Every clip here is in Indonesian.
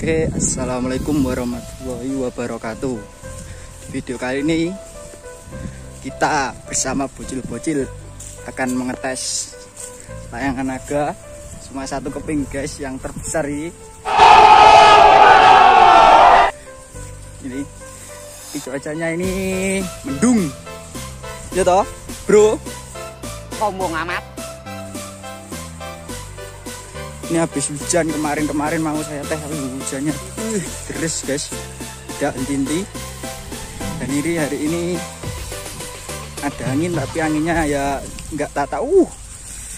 Oke, assalamualaikum warahmatullahi wabarakatuh. Video kali ini kita bersama bocil-bocil akan mengetes layangan naga cuma satu keping guys yang terbesar ini. Ini, cuacanya ini mendung. Ya toh, bro. sombong amat ini habis hujan kemarin-kemarin mau saya teh hujannya uh, deras guys. Tidak henti dan ini hari ini ada angin tapi anginnya ya nggak tata. Uh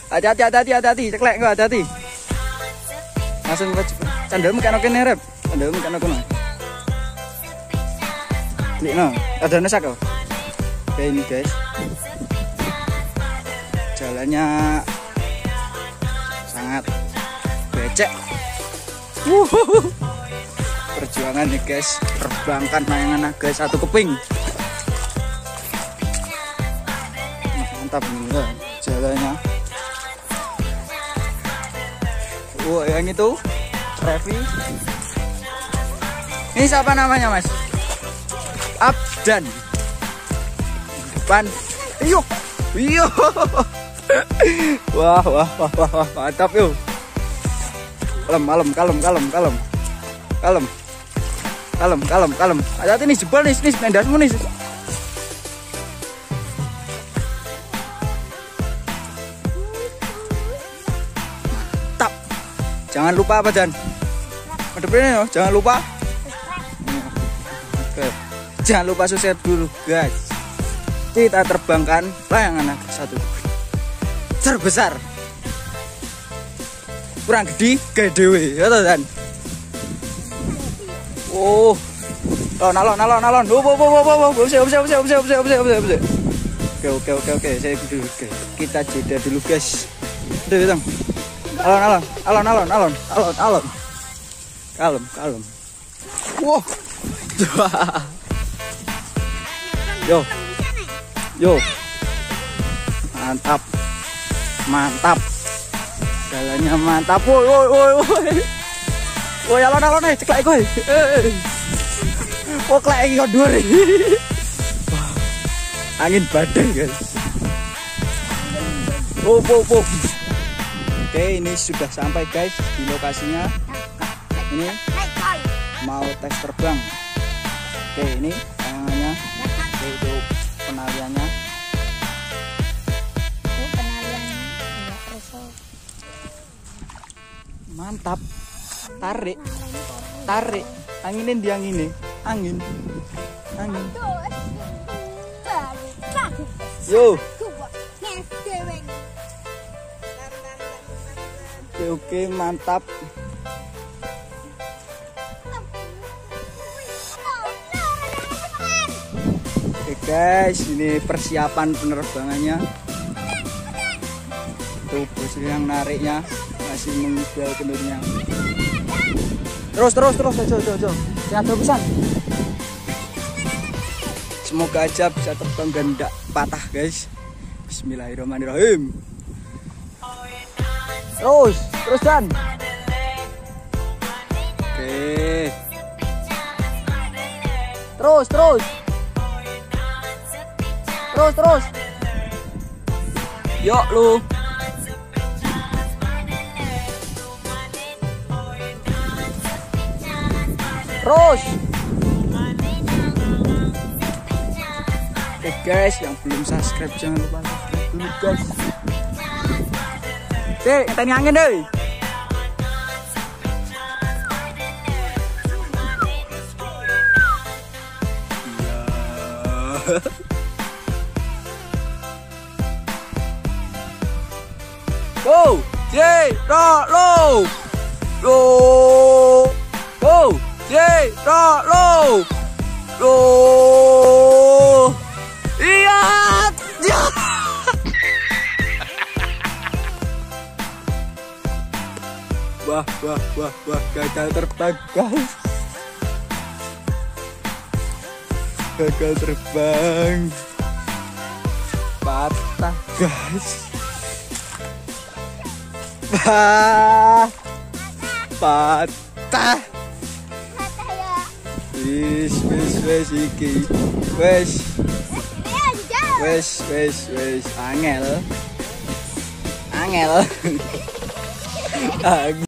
hati-hati hati-hati hati-hati. Ceklek nggak hati-hati. Langsung ke candalmu kan oke nerep candalmu kan oke Nih, no, ada nesak kok. Kayak ini guys. Jalannya sangat becek. Wuhuhu. Perjuangan nih guys, terbangkan layangan naga satu keping. Nah, mantap nih ya, jalannya. Wah, yang itu Revi. Ini siapa namanya, Mas? Abdan. Depan. Iyo. Wah, wah, wah, wah, wah, mantap yuk. Kalem, kalem, kalem, kalem, kalem. Kalem. Kalem, kalem, kalem. Hati-hati nih jebol nih, nih, nendasmu nih. Mantap. Jangan lupa apa, Jan? Madepin ya, jangan lupa. Oke. Jangan lupa subscribe dulu, guys. Kita terbangkan layangan satu terbesar kurang gede gede dewe ya toh dan? Oh. Alon alon alon alon oh oh oh oh oh. Bisa bisa bisa bisa bisa bisa bisa bisa. Oke oke oke oke. Saya dulu oke. Kita jeda dulu guys. Udah bang alon alon alon alon alon alon alon kalem kalem. Wow yo. Yo. Mantap. Mantap jalannya mantap. Woi woi woi woi. Woi alon alon nih ceklek gue woi klek iki dua angin badai guys. Oh, oh, oh. oke ini sudah sampai guys di lokasinya. Ini mau tes terbang. Oke ini tangannya itu penaliannya mantap. Tarik. Tarik. Anginin di angin angin. Angin. Yo. Oke oke mantap. Oke guys ini persiapan penerbangannya tuh bos yang nariknya masih mengubah kendurnya terus terus terus aja aja aja jangan terusan semoga aja bisa terbang dan tidak patah guys. Bismillahirrahmanirrahim. Terus terus dan. Oke. Terus terus. Terus terus. Yuk lu terus Oke guys yang belum subscribe jangan lupa subscribe dulu guys. Oke kita angin deh Iya. Go, J, ro, lo, lo, go. Ye, ro, lo, lo, iya, ya. Wah, wah, wah, wah, gagal terbang, guys. Gagal terbang. Patah, guys. Bah, patah. Fish, fish, fish, iki. Fish. Fish, fish, fish. Angel. Angel. Angel.